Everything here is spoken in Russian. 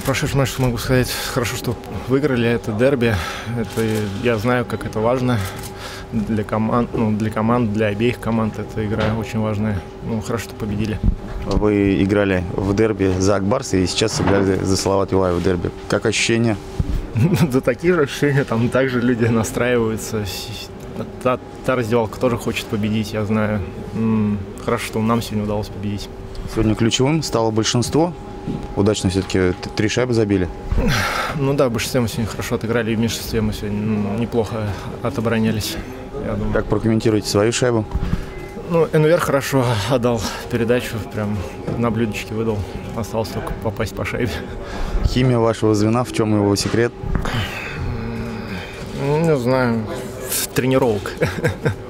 прошедшем матче могу сказать, хорошо, что выиграли это дерби. Это, я знаю, как это важно для команд, ну, для команд, для обеих команд. Эта игра очень важная. Ну, хорошо, что победили. Вы играли в дерби за Акбарс и сейчас сыграли за Салават Юлаев в дерби. Как ощущения? Да такие же ощущения, там также люди настраиваются. Та, та раздевалка тоже хочет победить, я знаю. Хорошо, что нам сегодня удалось победить. Сегодня ключевым стало большинство. Удачно все-таки три шайбы забили. Ну да, в большинстве мы сегодня хорошо отыграли, и в меньшинстве мы сегодня м, неплохо отоборонялись. Я думаю. Как прокомментируете свою шайбу? Ну, НВР хорошо отдал передачу, прям на блюдечке выдал. Осталось только попасть по шайбе. Химия вашего звена, в чем его секрет? Ну, Не знаю, тренировок.